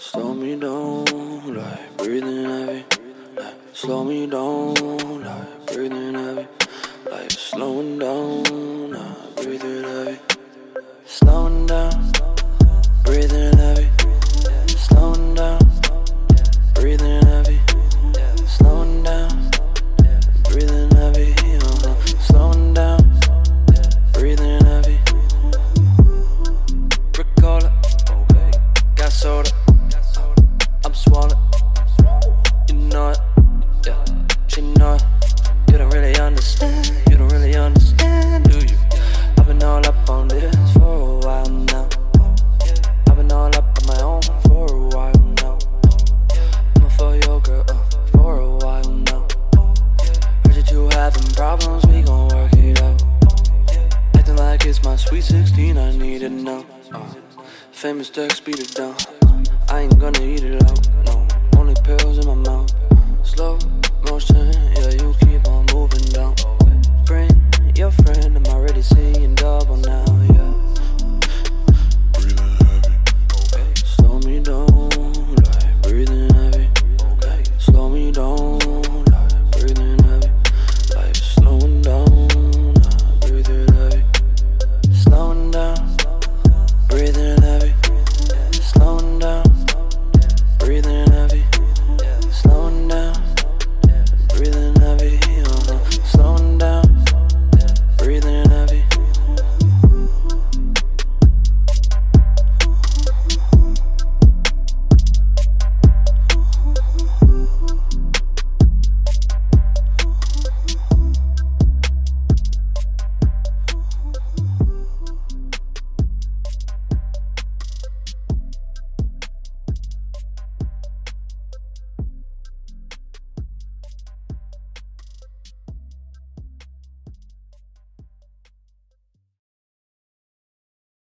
Slow me down, like breathing heavy. Like, slow me down. Sweet 16, I need it now. Uh, famous Dex, beat it down. I ain't gonna eat it out.